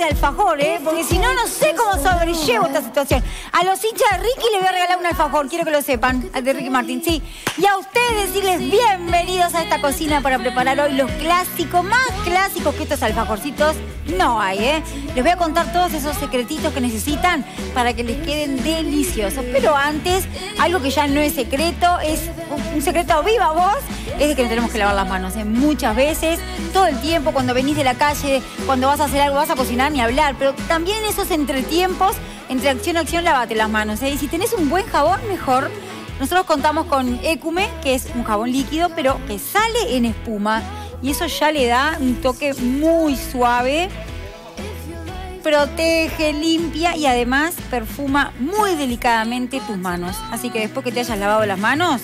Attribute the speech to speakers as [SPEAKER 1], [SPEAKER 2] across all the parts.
[SPEAKER 1] de alfajor, ¿eh? Porque si no, no sé cómo sobrellevo esta situación. A los hinchas de Ricky le voy a regalar un alfajor, quiero que lo sepan, al de Ricky Martín, sí. Y a ustedes decirles bienvenidos a esta cocina para preparar hoy los clásicos, más clásicos que estos alfajorcitos no hay, ¿eh? Les voy a contar todos esos secretitos que necesitan para que les queden deliciosos. Pero antes, algo que ya no es secreto, es un secreto viva voz, es de que tenemos que lavar las manos ¿eh? muchas veces, todo el tiempo, cuando venís de la calle, cuando vas a hacer algo, vas a cocinar ni hablar, pero también en esos entretiempos, entre acción a acción, lavate las manos. ¿eh? Y si tenés un buen jabón, mejor. Nosotros contamos con Ecume, que es un jabón líquido, pero que sale en espuma. Y eso ya le da un toque muy suave protege, limpia y además perfuma muy delicadamente tus manos. Así que después que te hayas lavado las manos,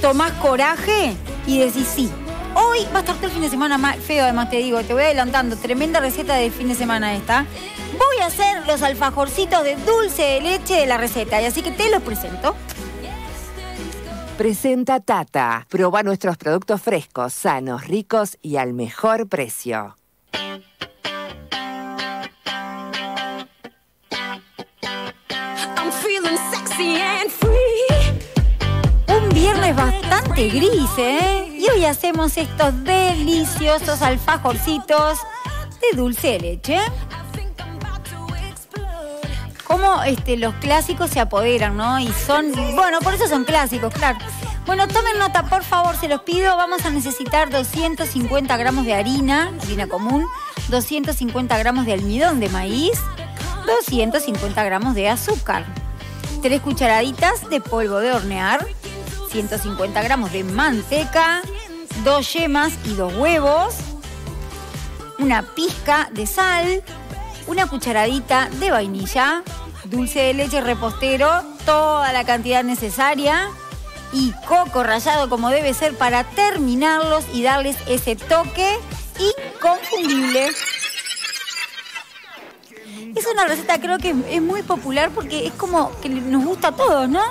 [SPEAKER 1] tomás coraje y decís sí. Hoy va a estar todo el fin de semana más feo, además te digo, te voy adelantando, tremenda receta de fin de semana esta. Voy a hacer los alfajorcitos de dulce de leche de la receta y así que te los presento.
[SPEAKER 2] Presenta Tata. Proba nuestros productos frescos, sanos, ricos y al mejor precio.
[SPEAKER 1] Un viernes bastante gris, ¿eh? Y hoy hacemos estos deliciosos alfajorcitos de dulce de leche. Como este, los clásicos se apoderan, ¿no? Y son, bueno, por eso son clásicos, claro. Bueno, tomen nota, por favor, se los pido. Vamos a necesitar 250 gramos de harina, harina común, 250 gramos de almidón de maíz, 250 gramos de azúcar, 3 cucharaditas de polvo de hornear, 150 gramos de manteca, 2 yemas y 2 huevos, una pizca de sal, una cucharadita de vainilla, dulce de leche repostero, toda la cantidad necesaria y coco rallado como debe ser para terminarlos y darles ese toque inconfundible. Es una receta creo que es muy popular porque es como que nos gusta a todos, ¿no?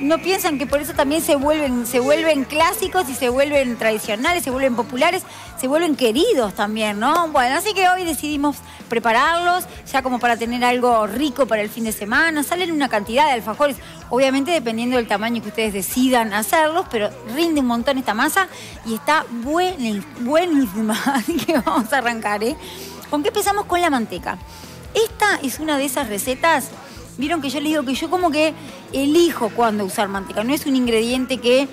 [SPEAKER 1] No piensan que por eso también se vuelven, se vuelven clásicos y se vuelven tradicionales, se vuelven populares, se vuelven queridos también, ¿no? Bueno, así que hoy decidimos prepararlos ya como para tener algo rico para el fin de semana. Salen una cantidad de alfajores, obviamente dependiendo del tamaño que ustedes decidan hacerlos, pero rinde un montón esta masa y está buenísima. Así que vamos a arrancar, ¿eh? ¿Con qué empezamos? Con la manteca. Esta es una de esas recetas, vieron que yo les digo que yo como que elijo cuándo usar manteca, no es un ingrediente que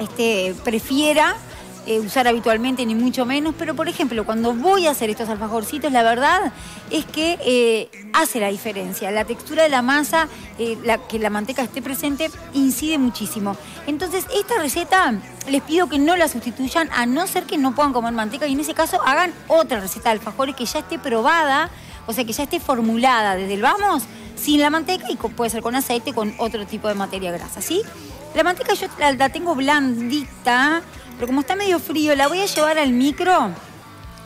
[SPEAKER 1] este, prefiera eh, usar habitualmente, ni mucho menos, pero por ejemplo, cuando voy a hacer estos alfajorcitos, la verdad es que eh, hace la diferencia. La textura de la masa, eh, que la manteca esté presente, incide muchísimo. Entonces, esta receta les pido que no la sustituyan, a no ser que no puedan comer manteca, y en ese caso hagan otra receta de alfajores que ya esté probada o sea, que ya esté formulada desde el vamos, sin la manteca y puede ser con aceite, con otro tipo de materia grasa, ¿sí? La manteca yo la, tengo blandita, pero como está medio frío, la voy a llevar al micro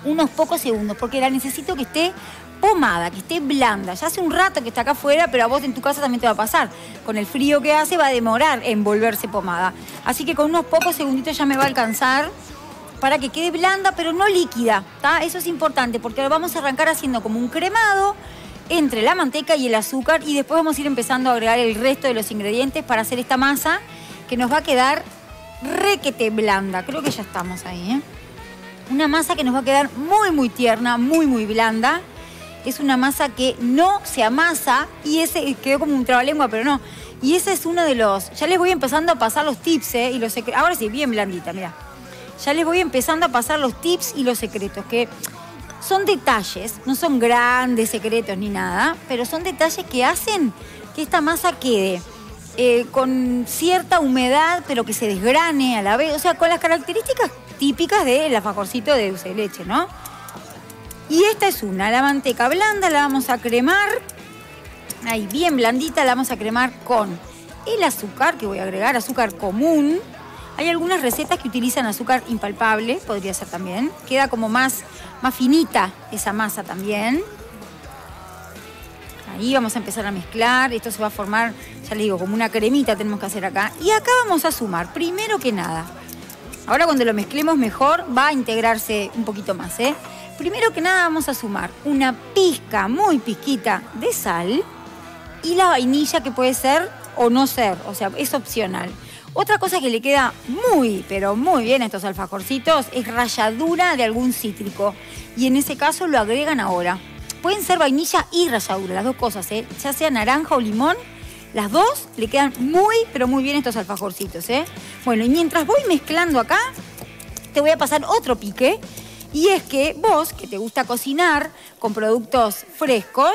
[SPEAKER 1] unos pocos segundos, porque la necesito que esté pomada, que esté blanda. Ya hace un rato que está acá afuera, pero a vos en tu casa también te va a pasar. Con el frío que hace va a demorar en volverse pomada. Así que con unos pocos segunditos ya me va a alcanzar para que quede blanda, pero no líquida. Eso es importante porque lo vamos a arrancar haciendo como un cremado entre la manteca y el azúcar y después vamos a ir empezando a agregar el resto de los ingredientes para hacer esta masa que nos va a quedar requete blanda. Creo que ya estamos ahí. ¿eh? Una masa que nos va a quedar muy, muy tierna, muy, muy blanda. Es una masa que no se amasa y ese quedó como un trabalengua, pero no. Y ese es uno de los. Ya les voy empezando a pasar los tips, ¿eh? Y los Ahora sí, bien blandita, mira ya les voy empezando a pasar los tips y los secretos, que son detalles, no son grandes secretos ni nada, pero son detalles que hacen que esta masa quede eh, con cierta humedad, pero que se desgrane a la vez, o sea, con las características típicas del alfajorcito de dulce de leche, ¿no? Y esta es una, la manteca blanda la vamos a cremar, ahí bien blandita, la vamos a cremar con el azúcar, que voy a agregar azúcar común, hay algunas recetas que utilizan azúcar impalpable, podría ser también. Queda como más, más finita esa masa también. Ahí vamos a empezar a mezclar. Esto se va a formar, ya le digo, como una cremita tenemos que hacer acá. Y acá vamos a sumar, primero que nada. Ahora cuando lo mezclemos mejor va a integrarse un poquito más, ¿eh? Primero que nada vamos a sumar una pizca, muy pizquita de sal y la vainilla que puede ser o no ser, o sea, es opcional. Otra cosa que le queda muy, pero muy bien a estos alfajorcitos es ralladura de algún cítrico. Y en ese caso lo agregan ahora. Pueden ser vainilla y ralladura, las dos cosas, ¿eh? ya sea naranja o limón. Las dos le quedan muy, pero muy bien estos alfajorcitos. ¿eh? Bueno, y mientras voy mezclando acá, te voy a pasar otro pique. Y es que vos, que te gusta cocinar con productos frescos,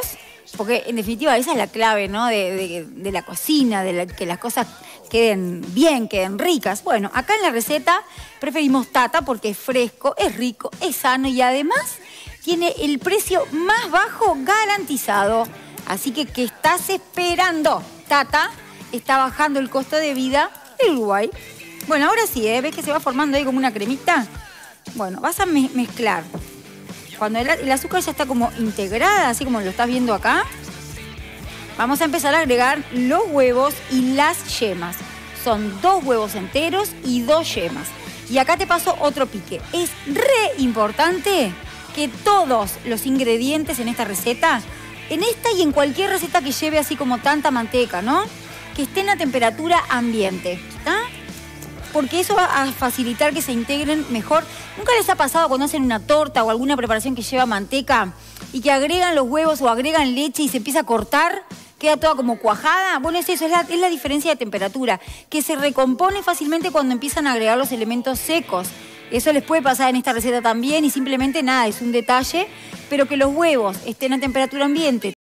[SPEAKER 1] porque en definitiva esa es la clave ¿no? de, la cocina, de que las cosas queden bien, queden ricas. Bueno, acá en la receta preferimos tata porque es fresco, es rico, es sano y además tiene el precio más bajo garantizado. Así que, ¿qué estás esperando? Tata está bajando el costo de vida en Uruguay. Bueno, ahora sí, ¿eh? ¿ves que se va formando ahí como una cremita? Bueno, vas a mezclar cuando el, azúcar ya está como integrada, así como lo estás viendo acá, vamos a empezar a agregar los huevos y las yemas. Son dos huevos enteros y dos yemas. Y acá te paso otro pique. Es re importante que todos los ingredientes en esta receta, en esta y en cualquier receta que lleve así como tanta manteca, ¿no? Que estén a temperatura ambiente. ¿Está? porque eso va a facilitar que se integren mejor. ¿Nunca les ha pasado cuando hacen una torta o alguna preparación que lleva manteca y que agregan los huevos o agregan leche y se empieza a cortar? Queda toda como cuajada. Bueno, es eso, es la, es la diferencia de temperatura, que se recompone fácilmente cuando empiezan a agregar los elementos secos. Eso les puede pasar en esta receta también y simplemente nada, es un detalle, pero que los huevos estén a temperatura ambiente,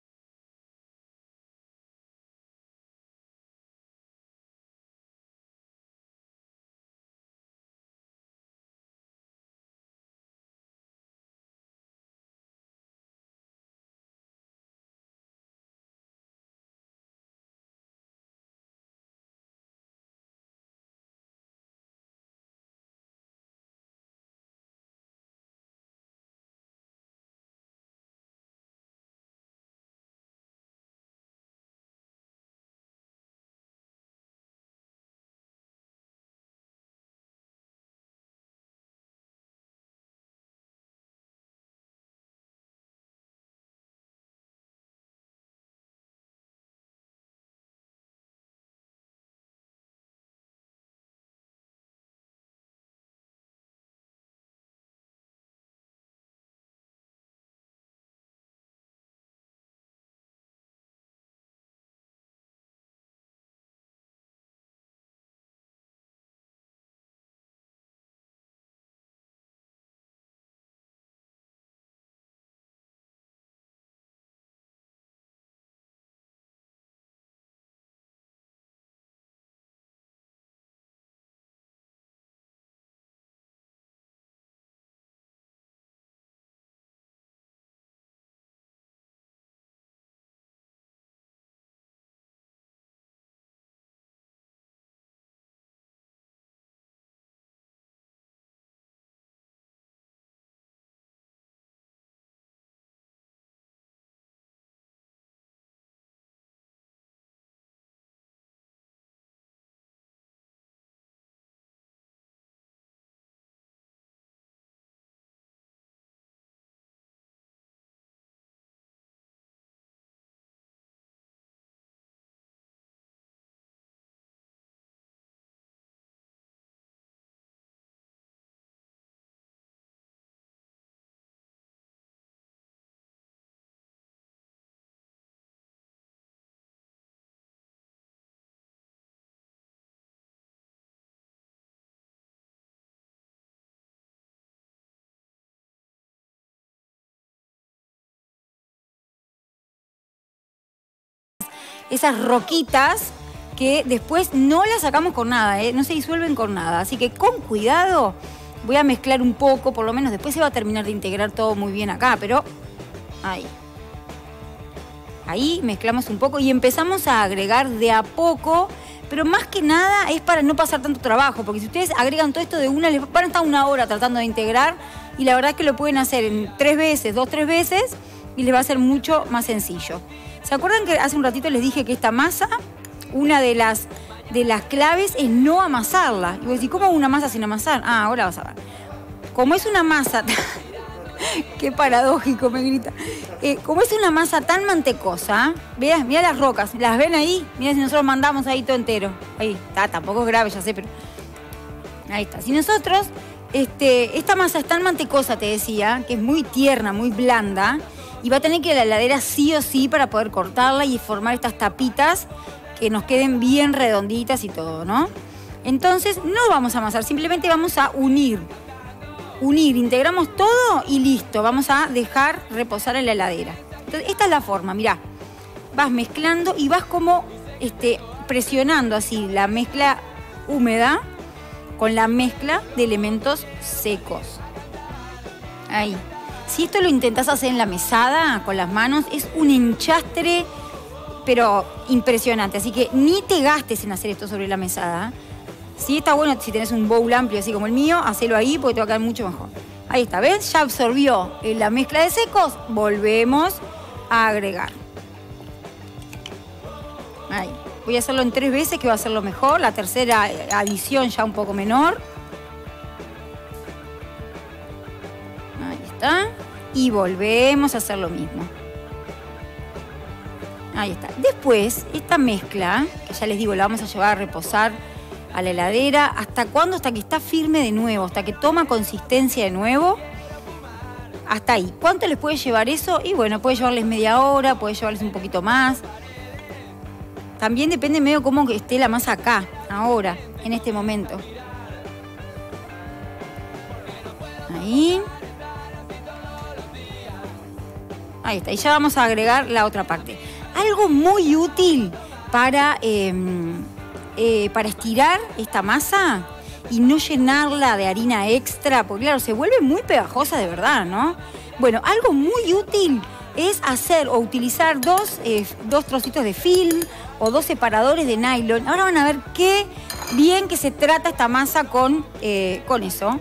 [SPEAKER 1] esas roquitas que después no las sacamos con nada, ¿eh? no se disuelven con nada. Así que con cuidado voy a mezclar un poco, por lo menos después se va a terminar de integrar todo muy bien acá, pero ahí. Ahí mezclamos un poco y empezamos a agregar de a poco, pero más que nada es para no pasar tanto trabajo, porque si ustedes agregan todo esto de una, les van a estar una hora tratando de integrar y la verdad es que lo pueden hacer en tres veces, dos, tres veces y les va a ser mucho más sencillo. ¿Se acuerdan que hace un ratito les dije que esta masa, una de las, de las claves es no amasarla? Y vos decís, ¿cómo una masa sin amasar? Ah, ahora vas a ver. Como es una masa Qué paradójico, me grita. Eh, como es una masa tan mantecosa, mira, mira las rocas, ¿las ven ahí? Mira si nosotros mandamos ahí todo entero. Ahí, está, tampoco es grave, ya sé, pero. Ahí está. Si nosotros, este, esta masa es tan mantecosa, te decía, que es muy tierna, muy blanda, y va a tener que ir la heladera sí o sí para poder cortarla y formar estas tapitas que nos queden bien redonditas y todo, ¿no? Entonces no vamos a amasar, simplemente vamos a unir. Unir, integramos todo y listo. Vamos a dejar reposar en la heladera. Entonces, esta es la forma, mirá. Vas mezclando y vas como este, presionando así la mezcla húmeda con la mezcla de elementos secos. Ahí. Si esto lo intentas hacer en la mesada con las manos, es un enchastre, pero impresionante. Así que ni te gastes en hacer esto sobre la mesada. Sí, está bueno si tenés un bowl amplio así como el mío, hacelo ahí porque te va a quedar mucho mejor. Ahí está, ¿ves? Ya absorbió la mezcla de secos. Volvemos a agregar. Ahí. Voy a hacerlo en tres veces que va a ser lo mejor. La tercera adición ya un poco menor. Ahí está. Y volvemos a hacer lo mismo. Ahí está. Después, esta mezcla, que ya les digo, la vamos a llevar a reposar a la heladera. ¿Hasta cuándo? Hasta que está firme de nuevo, hasta que toma consistencia de nuevo. Hasta ahí. ¿Cuánto les puede llevar eso? Y bueno, puede llevarles media hora, puede llevarles un poquito más. También depende medio cómo esté la masa acá, ahora, en este momento. Ahí. Ahí está. Y ya vamos a agregar la otra parte. Algo muy útil para... Em, eh, para estirar esta masa y no llenarla de harina extra, porque claro, se vuelve muy pegajosa de verdad, ¿no? Bueno, algo muy útil es hacer o utilizar dos, eh, dos trocitos de film o dos separadores de nylon. Ahora van a ver qué bien que se trata esta masa con, eh, con eso.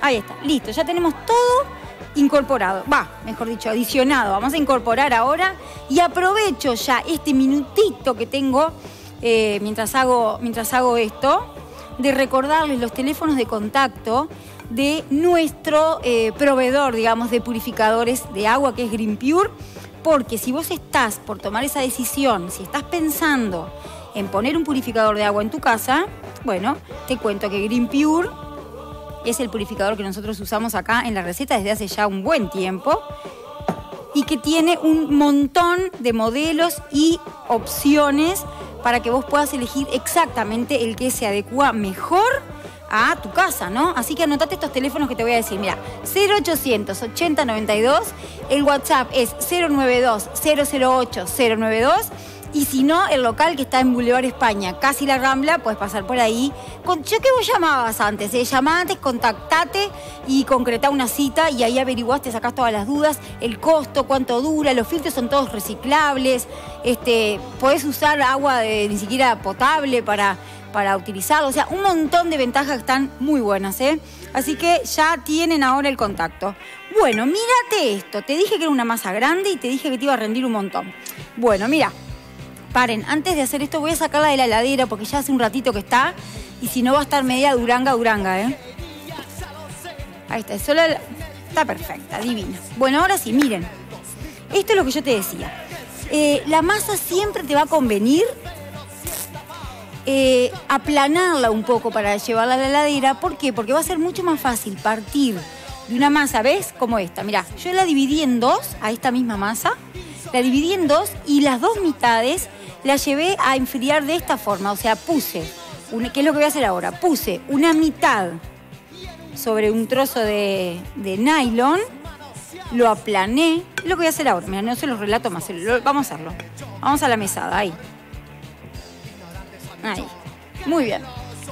[SPEAKER 1] Ahí está, listo, ya tenemos todo incorporado, va, mejor dicho, adicionado. Vamos a incorporar ahora y aprovecho ya este minutito que tengo eh, mientras, hago, mientras hago esto, de recordarles los teléfonos de contacto de nuestro eh, proveedor, digamos, de purificadores de agua, que es Green Pure, porque si vos estás por tomar esa decisión, si estás pensando en poner un purificador de agua en tu casa, bueno, te cuento que Green Pure es el purificador que nosotros usamos acá en la receta desde hace ya un buen tiempo y que tiene un montón de modelos y opciones para que vos puedas elegir exactamente el que se adecua mejor a tu casa, ¿no? Así que anotate estos teléfonos que te voy a decir. Mira, 0800 8092, el WhatsApp es 092 008 092 y si no, el local que está en Boulevard España, casi la Rambla, puedes pasar por ahí. Con, yo que vos llamabas antes, eh? llamá antes, contactate y concretá una cita y ahí averiguaste, sacás todas las dudas, el costo, cuánto dura, los filtros son todos reciclables, este, podés usar agua de, ni siquiera potable para, para utilizarlo, o sea, un montón de ventajas están muy buenas, ¿eh? Así que ya tienen ahora el contacto. Bueno, mírate esto, te dije que era una masa grande y te dije que te iba a rendir un montón. Bueno, mira, paren, antes de hacer esto voy a sacarla de la heladera porque ya hace un ratito que está y si no va a estar media duranga, duranga, ¿eh? Ahí está, solo está perfecta, divina. Bueno, ahora sí, miren, esto es lo que yo te decía. Eh, la masa siempre te va a convenir eh, aplanarla un poco para llevarla a la heladera. ¿Por qué? Porque va a ser mucho más fácil partir de una masa, ¿ves? Como esta. Mirá, yo la dividí en dos, a esta misma masa. La dividí en dos y las dos mitades la llevé a enfriar de esta forma. O sea, puse, ¿qué es lo que voy a hacer ahora? Puse una mitad sobre un trozo de, nylon, lo aplané. Lo que voy a hacer ahora. Mira, no se los relato más. vamos a hacerlo. Vamos a la mesada, ahí. Ahí. Muy bien.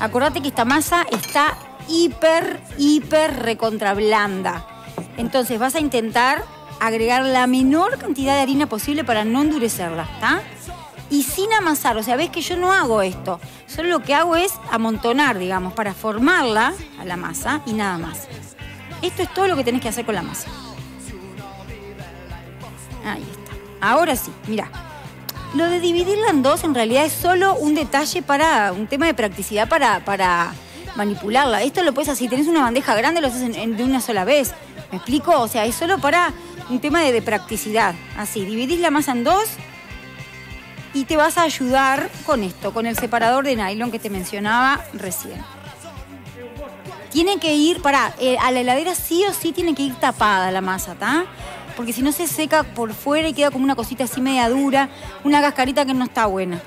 [SPEAKER 1] Acordate que esta masa está hiper, hiper recontra blanda. Entonces vas a intentar agregar la menor cantidad de harina posible para no endurecerla, ¿está? Y sin amasar. O sea, ves que yo no hago esto. Solo lo que hago es amontonar, digamos, para formarla a la masa y nada más. Esto es todo lo que tenés que hacer con la masa. Ahí está. Ahora sí, mira. Lo de dividirla en dos en realidad es solo un detalle para un tema de practicidad para, para manipularla. Esto lo puedes hacer, si tenés una bandeja grande lo haces de una sola vez. ¿Me explico? O sea, es solo para un tema de, de practicidad. Así, dividís la masa en dos y te vas a ayudar con esto, con el separador de nylon que te mencionaba recién. Tiene que ir, para, eh, a la heladera sí o sí tiene que ir tapada la masa, ¿está? Porque si no se seca por fuera y queda como una cosita así media dura, una cascarita que no está buena.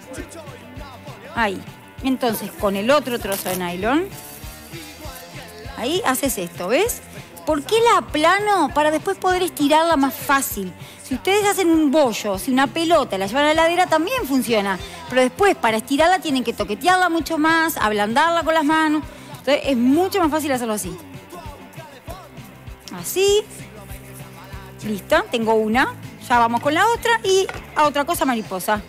[SPEAKER 1] Ahí. Entonces, con el otro trozo de nylon, ahí haces esto, ¿ves? ¿Por qué la aplano? Para después poder estirarla más fácil. Si ustedes hacen un bollo, si una pelota la llevan a la heladera, también funciona. Pero después, para estirarla, tienen que toquetearla mucho más, ablandarla con las manos. Entonces, es mucho más fácil hacerlo así. Así. Listo, tengo una. Ya vamos con la otra y a otra cosa mariposa.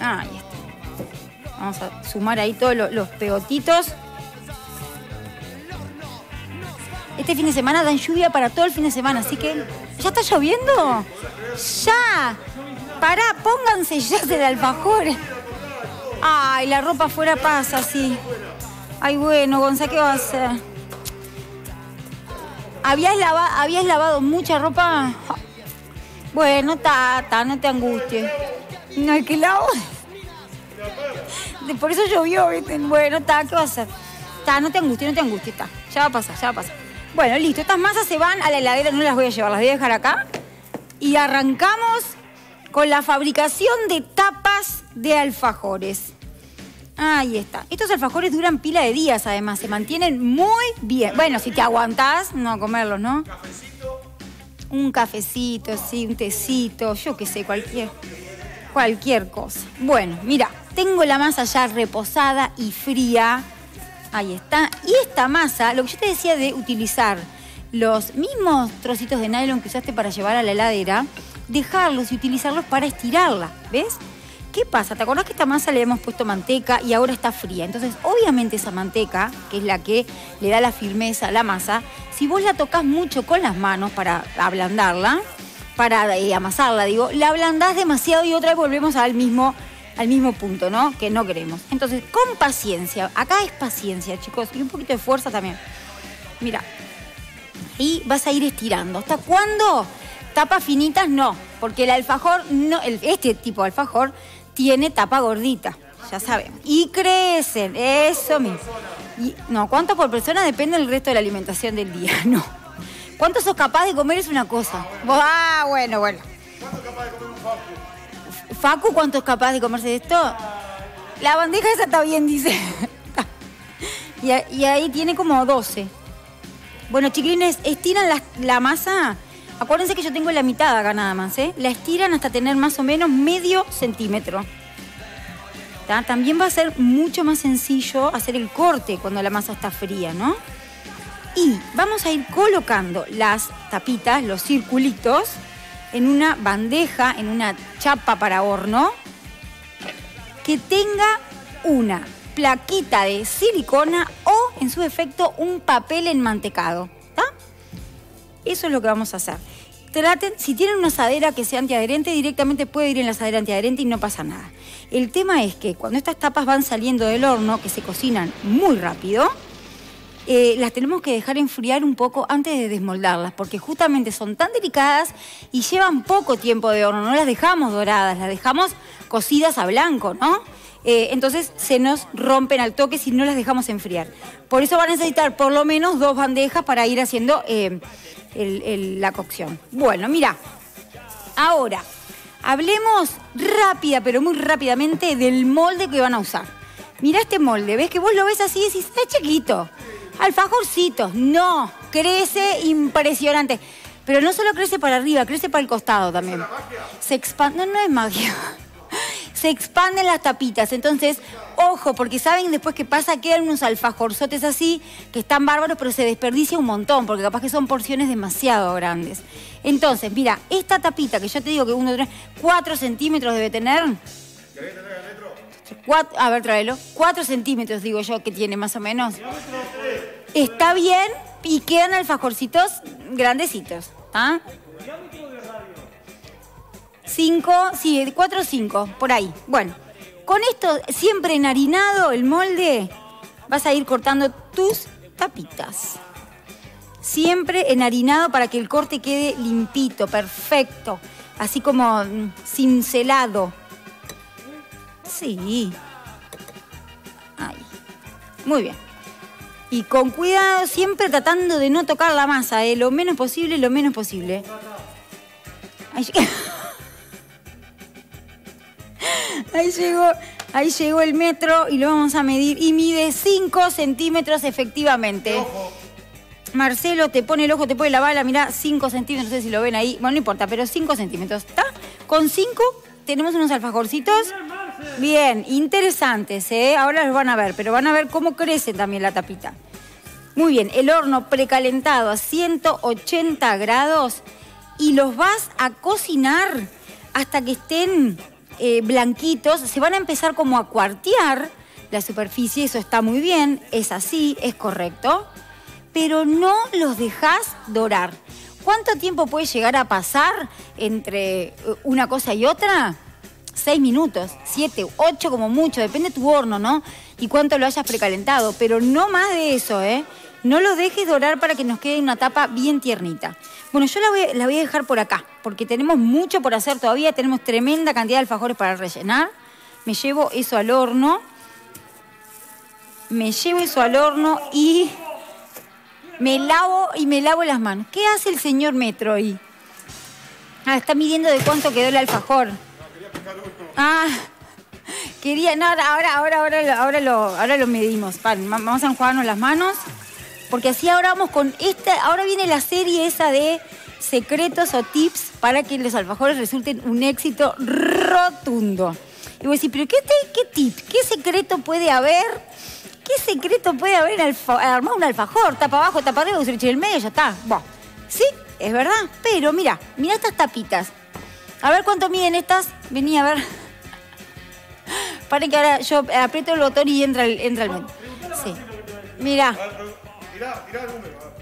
[SPEAKER 1] Ahí está. Vamos a sumar ahí todos los, pegotitos. Este fin de semana dan lluvia para todo el fin de semana, así que. ¿Ya está lloviendo? ¡Ya! Pará, pónganse ya del alfajor. Ay, la ropa afuera pasa así. Ay, bueno, Gonza, ¿qué va a hacer? ¿Habías, lava- ¿Habías lavado mucha ropa? Bueno, tata, no te angusties. No hay que lavo. Por eso llovió, ¿viste? Bueno, está, ¿qué va a hacer? Está, no te angusties, no te angusties, está. Ya va a pasar, ya va a pasar. Bueno, listo. Estas masas se van a la heladera, no las voy a llevar, las voy a dejar acá. Y arrancamos con la fabricación de tapas de alfajores. Ahí está. Estos alfajores duran pila de días, además. Se mantienen muy bien. Bueno, si te aguantás, no comerlos, ¿no? Un cafecito, sí, un tecito, yo qué sé, cualquier, cualquier cosa. Bueno, mira, tengo la masa ya reposada y fría. Ahí está. Y esta masa, lo que yo te decía de utilizar los mismos trocitos de nylon que usaste para llevar a la heladera, dejarlos y utilizarlos para estirarla, ¿ves? ¿Qué pasa? ¿Te acordás que esta masa le hemos puesto manteca y ahora está fría? Entonces, obviamente esa manteca, que es la que le da la firmeza a la masa, si vos la tocas mucho con las manos para ablandarla, para amasarla, digo, la ablandás demasiado y otra vez volvemos al mismo, al mismo punto, ¿no? Que no queremos. Entonces, con paciencia, acá es paciencia, chicos, y un poquito de fuerza también. Mira, y vas a ir estirando. ¿Hasta cuándo? Tapas finitas no, porque el alfajor, no, el- este tipo de alfajor tiene tapa gordita, ya sabemos. Y crecen, eso mismo. Y, no, ¿cuánto por persona? Depende del resto de la alimentación del día, no. ¿Cuánto sos capaz de comer es una cosa? Ah, bueno, bueno. Facu, ¿cuánto es capaz de comerse de esto? La bandeja esa está bien, dice. y, ahí tiene como 12. Bueno, chiquilines, estiran la, masa. Acuérdense que yo tengo la mitad acá nada más, ¿eh? La estiran hasta tener más o menos medio centímetro. También va a ser mucho más sencillo hacer el corte cuando la masa está fría, ¿no? Y vamos a ir colocando las tapitas, los circulitos, en una bandeja, en una chapa para horno, que tenga una plaquita de silicona o, en su efecto, un papel enmantecado. ¿Está? Eso es lo que vamos a hacer. Traten, si tienen una asadera que sea antiadherente, directamente puede ir en la asadera antiadherente y no pasa nada. El tema es que cuando estas tapas van saliendo del horno, que se cocinan muy rápido, eh, las tenemos que dejar enfriar un poco antes de desmoldarlas, porque justamente son tan delicadas y llevan poco tiempo de horno. No las dejamos doradas, las dejamos cocidas a blanco, ¿no? Eh, entonces se nos rompen al toque si no las dejamos enfriar. Por eso van a necesitar por lo menos dos bandejas para ir haciendo eh, la cocción. Bueno, mira, ahora hablemos rápida, pero muy rápidamente del molde que van a usar. Mira este molde, ¿ves que vos lo ves así y decís, es chiquito? Alfajorcitos, no, crece impresionante. Pero no solo crece para arriba, crece para el costado también. Se expande, no, no es magia. Se expanden las tapitas, entonces, ojo, porque saben después qué pasa, quedan unos alfajorzotes así, que están bárbaros, pero se desperdicia un montón, porque capaz que son porciones demasiado grandes. Entonces, mira, esta tapita, que yo te digo que uno, tres, cuatro centímetros debe tener, A ver, tráelo. Cuatro centímetros, digo yo, que tiene más o menos. Está bien y quedan alfajorcitos grandecitos. ¿Ah? Cinco, sí, cuatro o cinco, por ahí. Bueno, con esto siempre enharinado el molde, vas a ir cortando tus tapitas. Siempre enharinado para que el corte quede limpito, perfecto. Así como mm, cincelado. Sí. Ahí. Muy bien. Y con cuidado, siempre tratando de no tocar la masa, ¿eh? lo menos posible, lo menos posible. Ahí, ahí llegó, ahí llegó el metro y lo vamos a medir. Y mide 5 centímetros efectivamente. Marcelo te pone el ojo, te pone la bala, mirá, 5 centímetros, no sé si lo ven ahí. Bueno, no importa, pero 5 centímetros. ¿Está? Con 5 tenemos unos alfajorcitos. Bien, interesantes, ¿eh? Ahora los van a ver, pero van a ver cómo crece también la tapita. Muy bien, el horno precalentado a 180 grados y los vas a cocinar hasta que estén eh, blanquitos. Se van a empezar como a cuartear la superficie, eso está muy bien, es así, es correcto pero no los dejas dorar. ¿Cuánto tiempo puede llegar a pasar entre eh, una cosa y otra? Seis minutos, siete, ocho como mucho, depende de tu horno, ¿no? Y cuánto lo hayas precalentado, pero no más de eso, ¿eh? No lo dejes dorar para que nos quede una tapa bien tiernita. Bueno, yo la voy, la voy a dejar por acá, porque tenemos mucho por hacer todavía, tenemos tremenda cantidad de alfajores para rellenar. Me llevo eso al horno. Me llevo eso al horno y me lavo y me lavo las manos. ¿Qué hace el señor Metro ahí? Ah, está midiendo de cuánto quedó el alfajor. Ah, quería, no, ahora, ahora, ahora, ahora, lo, ahora lo medimos. vamos a enjuagarnos las manos. Porque así ahora vamos con esta, ahora viene la serie esa de secretos o tips para que los alfajores resulten un éxito rotundo. Y voy a decir, pero ¿qué, tip, qué secreto puede haber ¿Qué secreto puede haber en armar un alfajor? Tapa abajo, tapa arriba, leche en el medio, ya está. Bueno, sí, es verdad. Pero mira, mira estas tapitas. A ver cuánto miden estas. Vení a ver. Paren que ahora yo aprieto el botón y entra el, entra el medio. Sí. Mira. Mirá, mirá el número.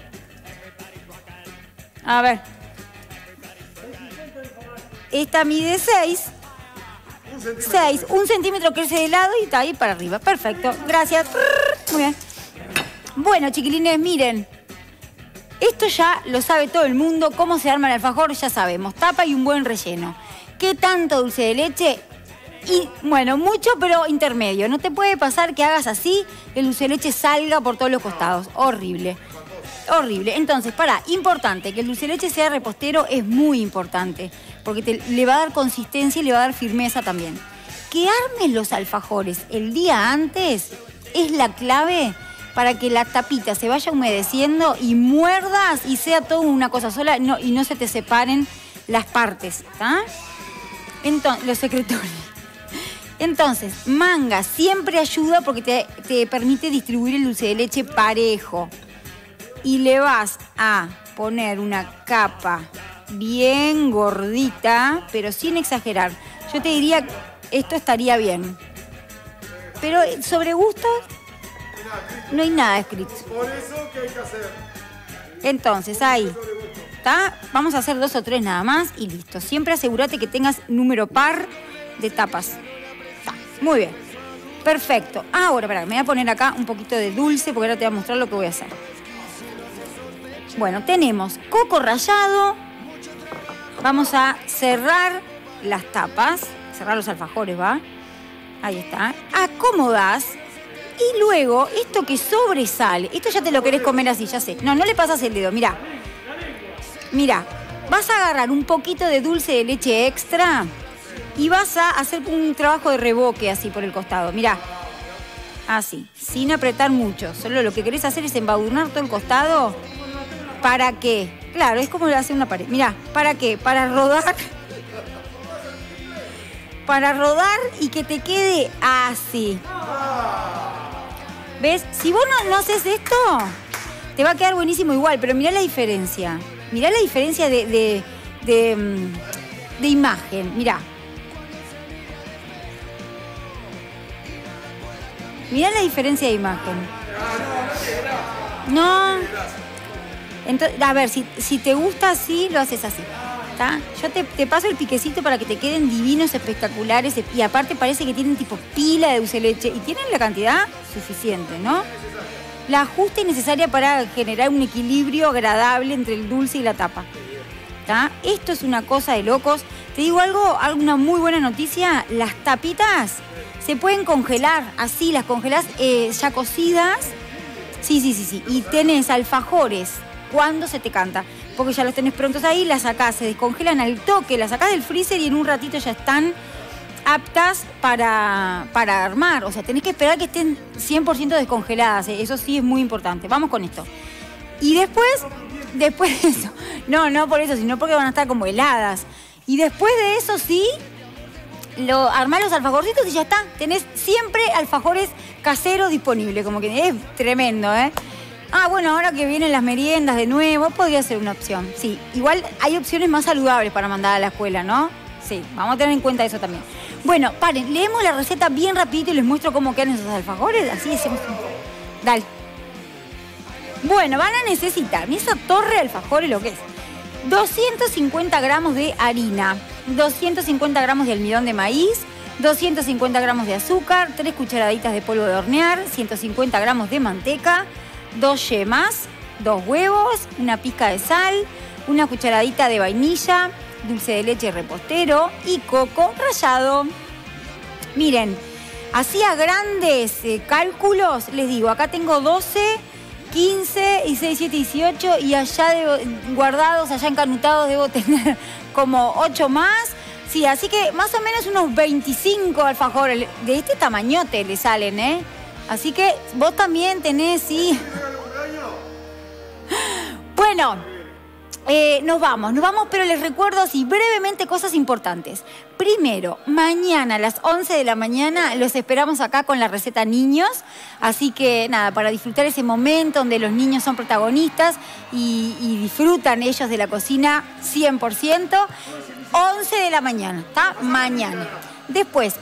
[SPEAKER 1] A ver. Esta mide 6 6, un centímetro crece de lado y está ahí para arriba. Perfecto, gracias. Muy bien. Bueno, chiquilines, miren. Esto ya lo sabe todo el mundo. Cómo se arma el alfajor, ya sabemos. Tapa y un buen relleno. ¿Qué tanto dulce de leche? Y bueno, mucho pero intermedio. No te puede pasar que hagas así, el dulce de leche salga por todos los costados. Horrible. Horrible. Entonces, para, importante, que el dulce de leche sea repostero es muy importante porque le va a dar consistencia y le va a dar firmeza también. Que armes los alfajores el día antes es la clave para que la tapita se vaya humedeciendo y muerdas y sea todo una cosa sola y no se te separen las partes, Entonces, los secretorios. Entonces, manga siempre ayuda porque te, te permite distribuir el dulce de leche parejo. Y le vas a poner una capa bien gordita, pero sin exagerar. Yo te diría, esto estaría bien. Pero sobre gusto, no hay nada escrito. Por eso, ¿qué hay que hacer? Entonces, ahí. ¿Está? Vamos a hacer dos o tres nada más y listo. Siempre asegúrate que tengas número par de tapas. Muy bien. Perfecto. Ahora, me voy a poner acá un poquito de dulce porque ahora te voy a mostrar lo que voy a hacer. Bueno, tenemos coco rallado, Vamos a cerrar las tapas, cerrar los alfajores, ¿va? Ahí está. Acomodas y luego esto que sobresale, esto ya te lo querés comer así, ya sé. No, no le pasas el dedo, mira. Mira, vas a agarrar un poquito de dulce de leche extra y vas a hacer un trabajo de reboque así por el costado. Mira, así, sin apretar mucho. Solo lo que querés hacer es embadurnar todo el costado. ¿Para qué? Claro, es como le hace una pared. Mira, ¿para qué? Para rodar. Para rodar y que te quede así. ¿Ves? Si vos no, haces esto, te va a quedar buenísimo igual, pero mirá la diferencia. Mirá la diferencia de, de, de, mm, imagen. Mirá. Mirá la diferencia de imagen. No. Entonces, a ver, si, te gusta así, lo haces así. Yo te, paso el piquecito para que te queden divinos, espectaculares y aparte parece que tienen tipo pila de dulce leche y tienen la cantidad suficiente, ¿no? La ajuste necesaria para generar un equilibrio agradable entre el dulce y la tapa. Esto es una cosa de locos. Te digo algo, alguna muy buena noticia. Las tapitas se pueden congelar, así las congelas eh, ya cocidas. Sí, sí, sí, sí. Y tenés alfajores cuando se te canta. Porque ya los tenés prontos ahí, las sacás, se descongelan al toque, las sacás del freezer y en un ratito ya están aptas para, para armar. O sea, tenés que esperar que estén 100% descongeladas. eh. Eso sí es muy importante. Vamos con esto. Y después, después de eso, no, no por eso, sino porque van a estar como heladas. Y después de eso sí, lo, armás los alfajorcitos y ya está. Tenés siempre alfajores caseros disponibles, como que es tremendo, ¿eh? Ah, bueno, ahora que vienen las meriendas de nuevo, podría ser una opción. Sí, igual hay opciones más saludables para mandar a la escuela, ¿no? Sí, vamos a tener en cuenta eso también. Bueno, paren, leemos la receta bien rapidito y les muestro cómo quedan esos alfajores. Así decimos. Dale. Bueno, van a necesitar, y esa torre de alfajores lo que es, 250 gramos de harina, 250 gramos de almidón de maíz, 250 gramos de azúcar, 3 cucharaditas de polvo de hornear, 150 gramos de manteca, 2 yemas, 2 huevos, una pizca de sal, una cucharadita de vainilla, dulce de leche repostero y coco rallado. Miren, así a grandes eh, cálculos, les digo, acá tengo 12, 15, y 6, 7, 18 y allá debo- guardados, allá encanutados debo tener como 8 más. Sí, así que más o menos unos 25 alfajores de este tamañote le salen, ¿eh? Así que vos también tenés, sí. Bueno, eh, nos vamos, nos vamos, pero les recuerdo así brevemente cosas importantes. Primero, mañana a las 11 de la mañana los esperamos acá con la receta niños. Así que nada, para disfrutar ese momento donde los niños son protagonistas y, y disfrutan ellos de la cocina 100%. 11 de la mañana, ¿está? Mañana. Después,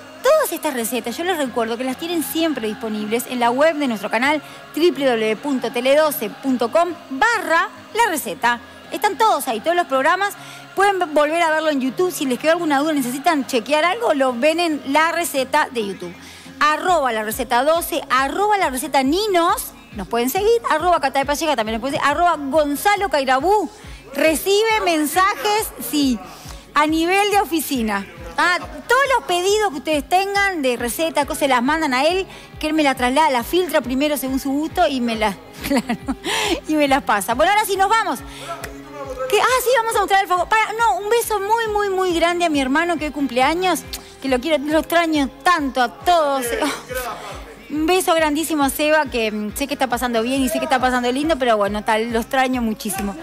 [SPEAKER 1] estas recetas, yo les recuerdo que las tienen siempre disponibles en la web de nuestro canal www.tele12.com barra la receta. Están todos ahí, todos los programas. Pueden volver a verlo en YouTube. Si les quedó alguna duda, necesitan chequear algo, lo ven en la receta de YouTube. Arroba la receta 12, arroba la receta Ninos. Nos pueden seguir. Arroba Cata de Palleja también nos pueden seguir. Arroba Gonzalo Cairabú. Recibe mensajes, sí, a nivel de oficina. Ah, todos los pedidos que ustedes tengan de receta, cosas, las mandan a él, que él me las traslada, las filtra primero según su gusto y me las, claro, y me las pasa. Bueno, ahora sí nos vamos. Que, ah, sí, vamos a mostrar el foco. Para, no, un beso muy, muy, muy grande a mi hermano que hoy cumpleaños, que lo quiero, lo extraño tanto a todos. Un beso grandísimo a Seba, que sé que está pasando bien y sé que está pasando lindo, pero bueno, tal, lo extraño muchísimo.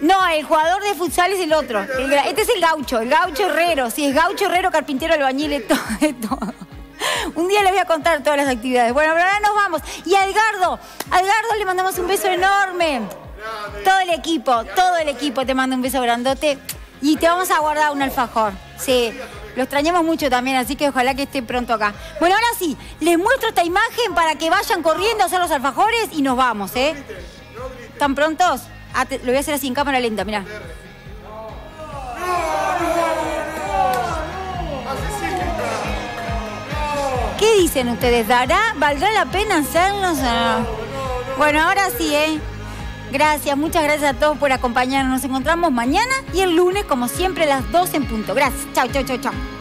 [SPEAKER 1] No, el jugador de futsal es el otro. El este es el gaucho, el gaucho herrero. Sí, es gaucho herrero, carpintero, albañil, de todo, todo. Un día les voy a contar todas las actividades. Bueno, pero ahora nos vamos. Y a Edgardo, a Edgardo le mandamos un beso enorme. Todo el equipo, todo el equipo te manda un beso grandote. Y te vamos a guardar un alfajor. Sí, lo extrañamos mucho también, así que ojalá que esté pronto acá. Bueno, ahora sí, les muestro esta imagen para que vayan corriendo a hacer los alfajores y nos vamos, ¿eh? ¿Están prontos? Ah, lo voy a hacer así en cámara lenta, mirá. ¿Qué dicen ustedes? ¿Dará? ¿Valdrá la pena hacerlos? Bueno, ahora sí, ¿eh? Gracias, muchas gracias a todos por acompañarnos. Nos encontramos mañana y el lunes, como siempre, a las 12 en punto. Gracias. Chao, chao, chao, chao.